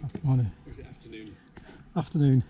morning. Morning. Or is it afternoon? Afternoon.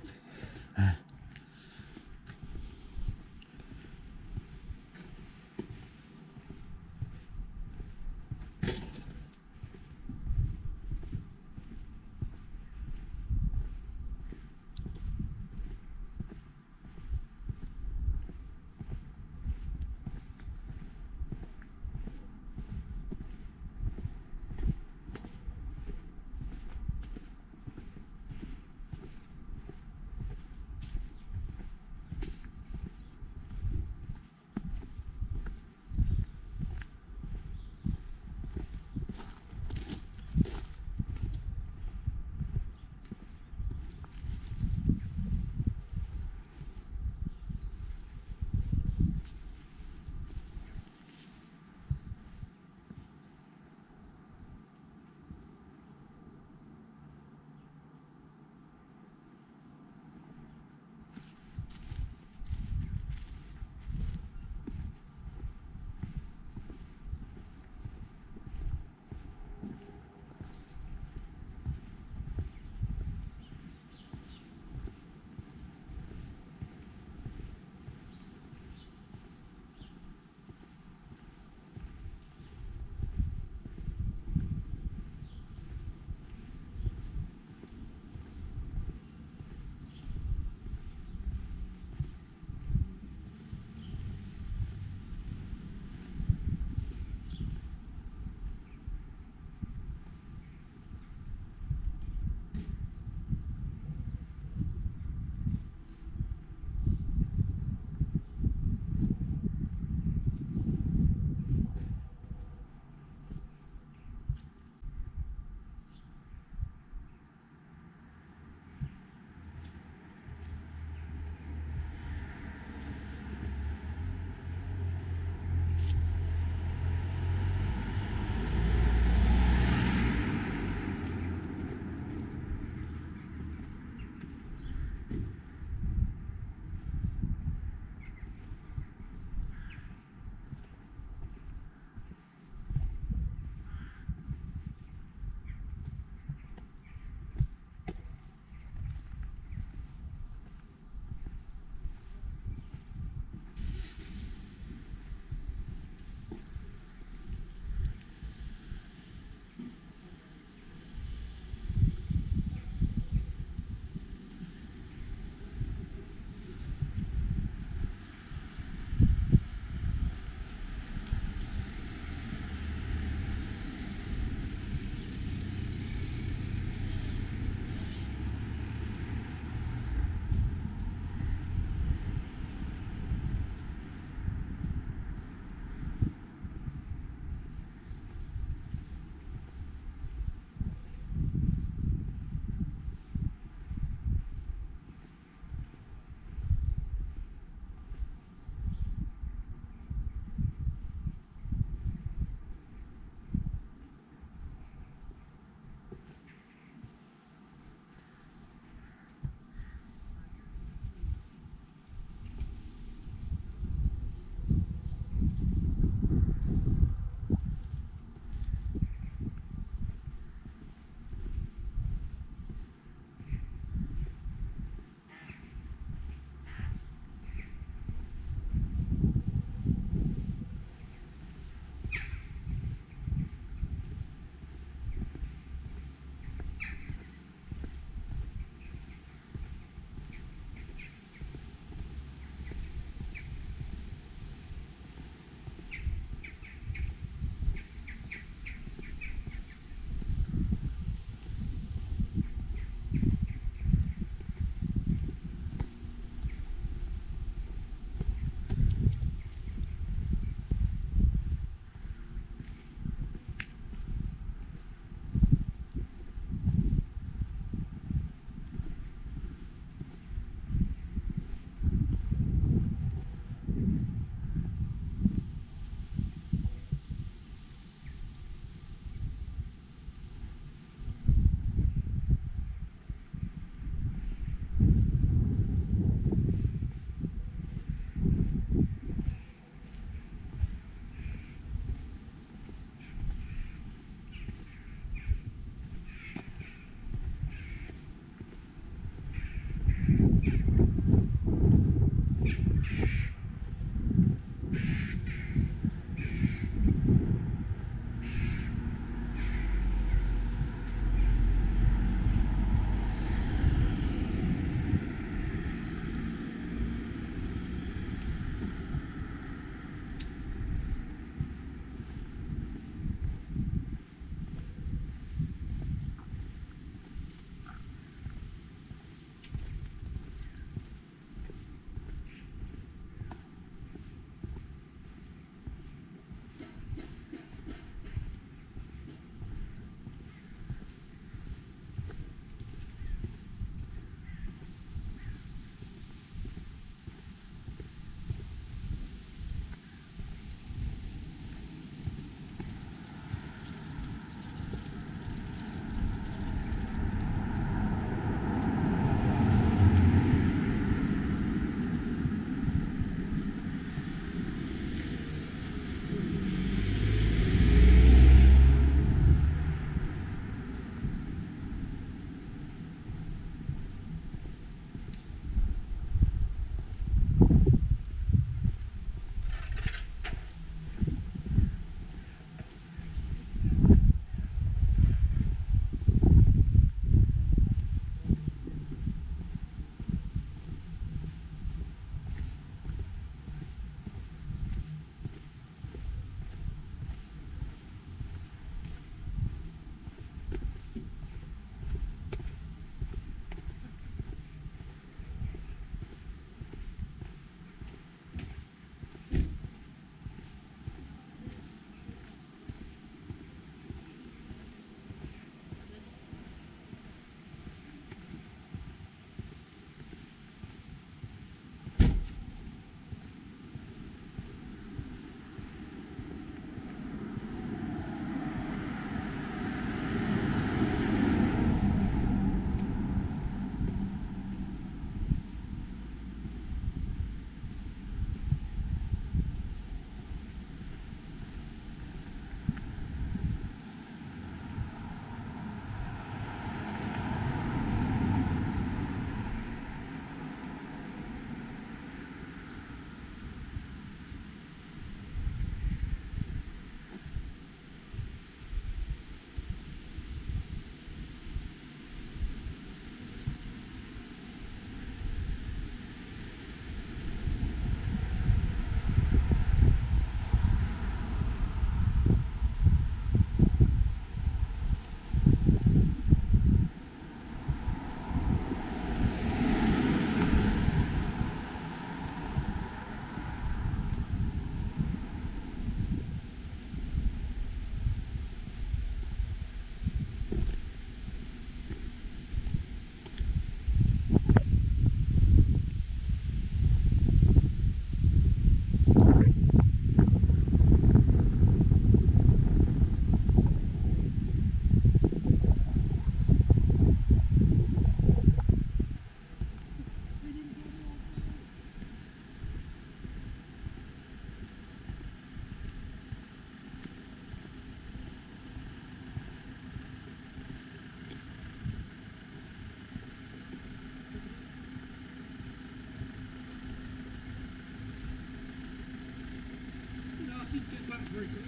Three.